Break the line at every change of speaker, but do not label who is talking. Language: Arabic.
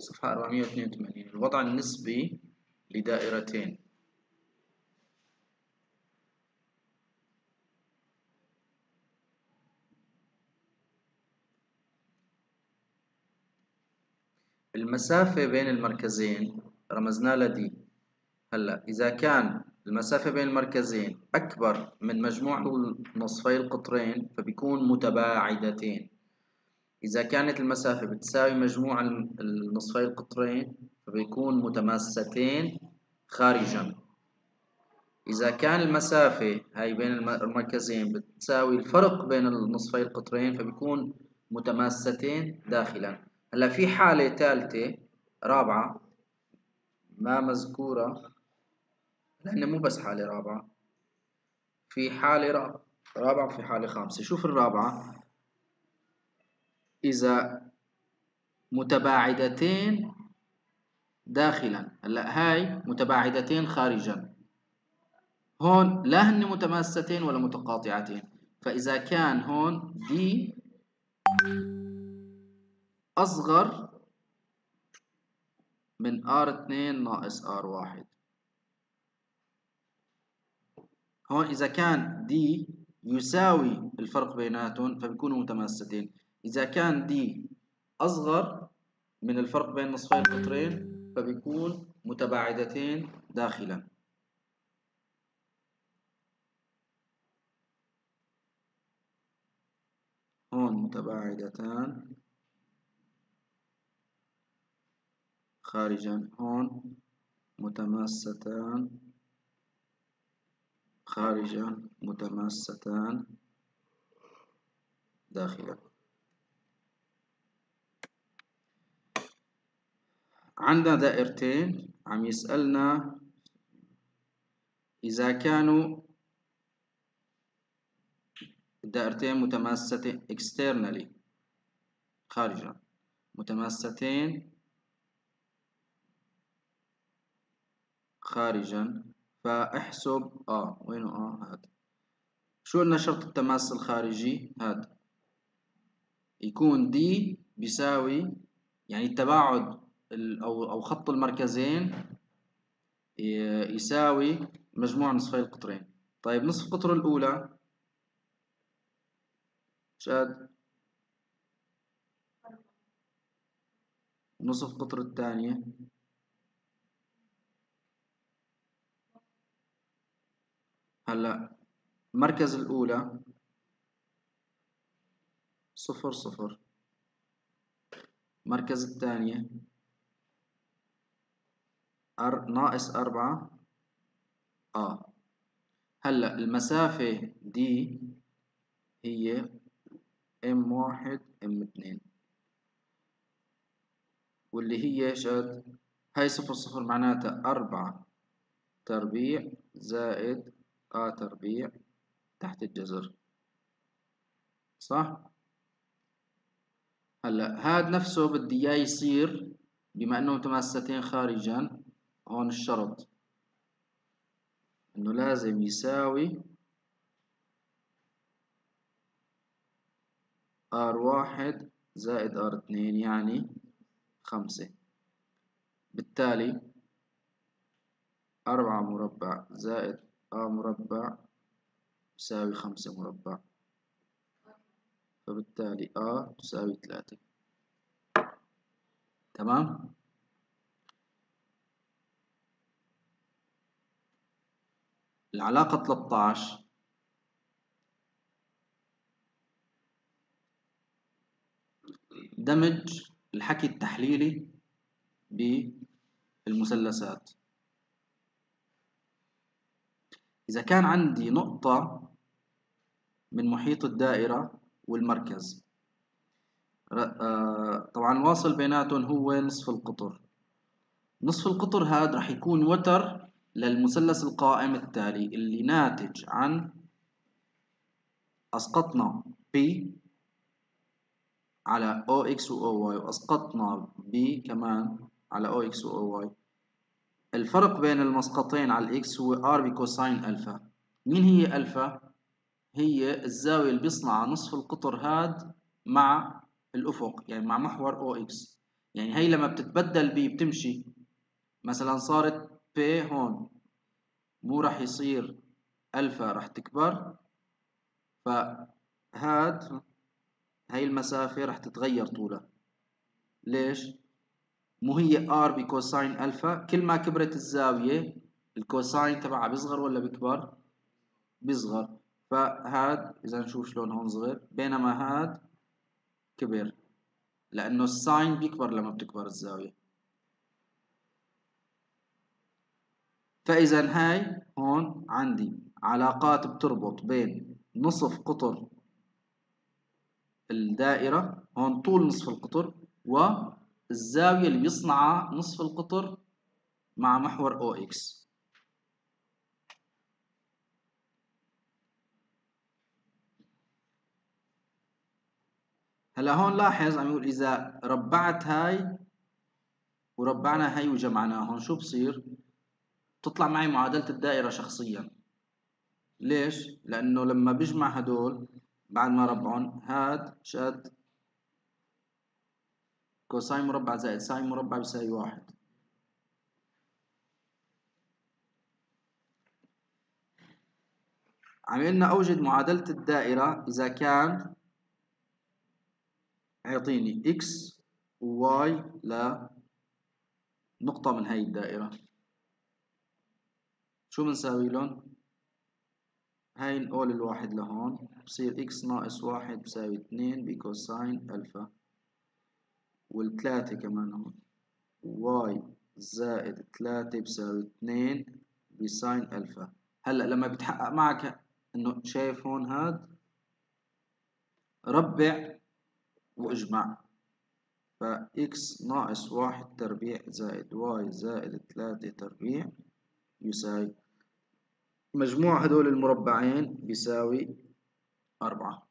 صفحة 482 الوضع النسبي لدائرتين. المسافة بين المركزين رمزنا لها دي هلأ إذا كان المسافة بين المركزين أكبر من مجموع نصفي القطرين فبيكون متباعدتين. إذا كانت المسافة بتساوي مجموع النصفي القطرين فبيكون متماستين خارجا. إذا كان المسافة هاي بين المركزين بتساوي الفرق بين النصفي القطرين فبيكون متماستين داخلا. هلأ في حالة ثالثة رابعة ما مذكورة لأنه مو بس حالة رابعة في حالة رابعة وفي حالة خامسة. شوف الرابعة. إذا متباعدتين داخلا. هلأ هاي متباعدتين خارجا. هون لا هن متماستين ولا متقاطعتين. فإذا كان هون دي أصغر من R2 ناقص R1 هون إذا كان دي يساوي الفرق بيناتهم فبيكونوا متماستين. إذا كان دي أصغر من الفرق بين نصفي القطرين فبيكون متباعدتين داخلا. هون متباعدتان. خارجا هون متماستان. خارجا متماستان. داخلا. عندنا دائرتين عم يسألنا إذا كانوا الدائرتين متماستين externally خارجا متماستين خارجا فاحسب آه وينه آه هذا شو قلنا شرط التماس الخارجي؟ هذا يكون دي بيساوي يعني التباعد أو أو خط المركزين يساوي مجموع نصفي القطرين. طيب نصف القطر الأولى شاد نصف القطر الثانية. هلأ المركز الأولى صفر صفر. المركز الثانية أر... ناقص أربعة. آه. هلأ المسافة دي هي ام واحد ام اتنين. واللي هي شد هاي صفر صفر معناتها أربعة. تربيع زائد آ تربيع تحت الجذر. صح؟ هلأ هاد نفسه بدي إياه يصير بما إنه متماستين خارجا هون الشرط. إنه لازم يساوي R واحد زائد R اثنين يعني خمسة. بالتالي أربعة مربع زائد A مربع يساوي خمسة مربع. فبالتالي A تساوي ثلاثة. تمام؟ العلاقة 13 دمج الحكي التحليلي بالمثلثات. إذا كان عندي نقطة من محيط الدائرة والمركز آه، طبعا الواصل بيناتهم هو نصف القطر. نصف القطر هذا راح يكون وتر للمثلث القائم التالي اللي ناتج عن أسقطنا P على OX و OY وأسقطنا B كمان على OX و OY الفرق بين المسقطين على الإكس هو R بكوساين ألفا. مين هي ألفا؟ هي الزاوية اللي بيصنع نصف القطر هاد مع الأفق يعني مع محور OX يعني هي لما بتتبدل P بتمشي. مثلا صارت P هون مو راح يصير ألفا راح تكبر فهاد هاي المسافة راح تتغير طولها ليش؟ مو هي R ب cosine ألفا كل ما كبرت الزاوية ال cosine تبعها بيصغر ولا بيكبر؟ بيصغر فهاد إذا نشوف شلون هون صغر بينما هاد كبر لأنه ال sine بيكبر لما بتكبر الزاوية فإذا هاي هون عندي علاقات بتربط بين نصف قطر الدائرة هون طول نصف القطر والزاوية اللي بيصنعها نصف القطر مع محور OX هلا هون لاحظ عم يقول إذا ربعت هاي وربعنا هاي وجمعناهم شو بصير؟ تطلع معي معادلة الدائرة شخصيا. ليش؟ لأنه لما بجمع هدول بعد ما ربعهم هاد شاد cosine مربع زائد sine مربع بيساوي واحد. عملنا أوجد معادلة الدائرة إذا كان يعطيني x و y لنقطة من هاي الدائرة. شو بنساوي لهم؟ هاي نقول الواحد لهون بصير x ناقص واحد بساوي اثنين ب cosine ألفا والثلاثة كمان هون. Y زائد ثلاثة بساوي اثنين بساين ألفا هلأ لما بتحقق معك إنه شايف هون هاد ربع وإجمع. ف x ناقص واحد تربيع زائد y زائد ثلاثة تربيع يساوي مجموع هدول المربعين بيساوي أربعة.